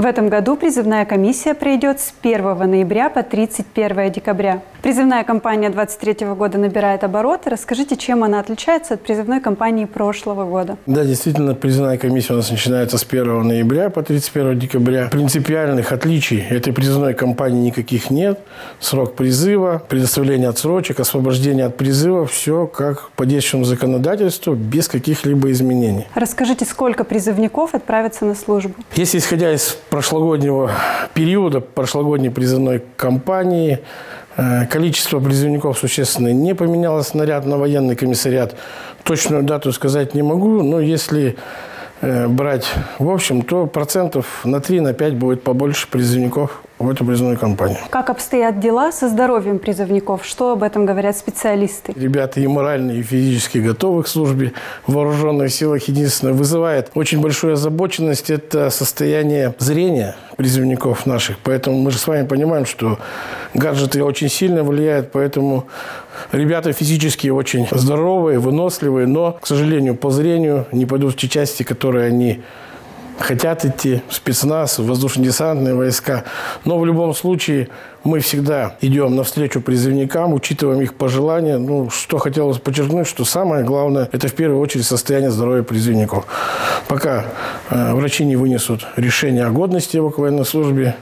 В этом году призывная комиссия пройдет с 1 ноября по 31 декабря. Призывная кампания 23 года набирает обороты. Расскажите, чем она отличается от призывной кампании прошлого года? Да, действительно, призывная комиссия у нас начинается с 1 ноября по 31 декабря. Принципиальных отличий этой призывной кампании никаких нет. Срок призыва, предоставление отсрочек, освобождение от призыва – все как по действующему законодательству, без каких-либо изменений. Расскажите, сколько призывников отправятся на службу? Если исходя из прошлогоднего периода, прошлогодней призывной кампании, э, количество призывников существенно не поменялось. Наряд на военный комиссариат точную дату сказать не могу, но если э, брать в общем, то процентов на 3-5 на 5 будет побольше призывников в эту призывную кампанию. Как обстоят дела со здоровьем призывников? Что об этом говорят специалисты? Ребята и морально, и физически готовы к службе в вооруженных силах. Единственное, вызывает очень большую озабоченность – это состояние зрения призывников наших. Поэтому мы же с вами понимаем, что гаджеты очень сильно влияют, поэтому ребята физически очень здоровые, выносливые, но, к сожалению, по зрению не пойдут в те части, которые они хотят идти в спецназ, в воздушно-десантные войска. Но в любом случае мы всегда идем навстречу призывникам, учитываем их пожелания. Ну, что хотелось подчеркнуть, что самое главное – это в первую очередь состояние здоровья призывников. Пока э, врачи не вынесут решение о годности его к военной службе,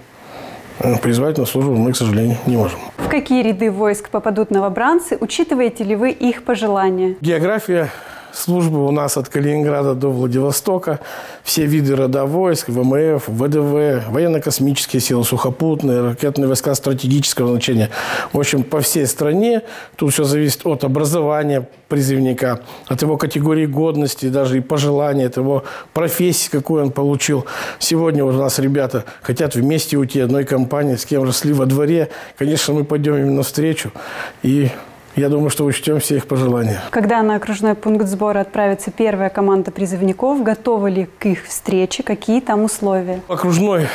э, призвать на службу мы, к сожалению, не можем. В какие ряды войск попадут новобранцы? Учитываете ли вы их пожелания? География службы у нас от Калининграда до Владивостока. Все виды рода войск, ВМФ, ВДВ, военно-космические силы, сухопутные, ракетные войска стратегического значения. В общем, по всей стране. Тут все зависит от образования призывника, от его категории годности, даже и пожелания, от его профессии, какую он получил. Сегодня вот у нас ребята хотят вместе уйти одной компании, с кем росли во дворе. Конечно, мы пойдем им навстречу и я думаю, что учтем все их пожелания. Когда на окружной пункт сбора отправится первая команда призывников, готовы ли к их встрече? Какие там условия? Окружной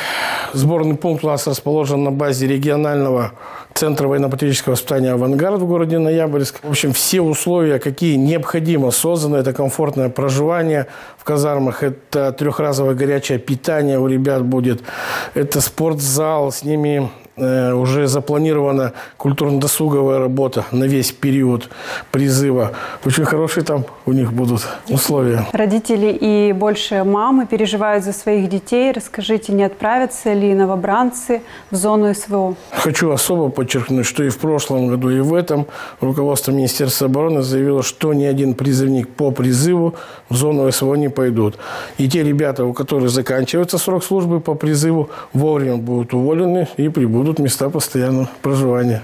сборный пункт у нас расположен на базе регионального центра военно-патриотического воспитания «Авангард» в городе Ноябрьск. В общем, все условия, какие необходимо созданы, это комфортное проживание в казармах, это трехразовое горячее питание у ребят будет, это спортзал, с ними уже запланирована культурно-досуговая работа на весь период призыва. Очень хорошие там у них будут условия. Родители и больше мамы переживают за своих детей. Расскажите, не отправятся ли новобранцы в зону СВО? Хочу особо подчеркнуть, что и в прошлом году, и в этом руководство Министерства обороны заявило, что ни один призывник по призыву в зону СВО не пойдут. И те ребята, у которых заканчивается срок службы по призыву, вовремя будут уволены и прибудут будут места постоянного проживания.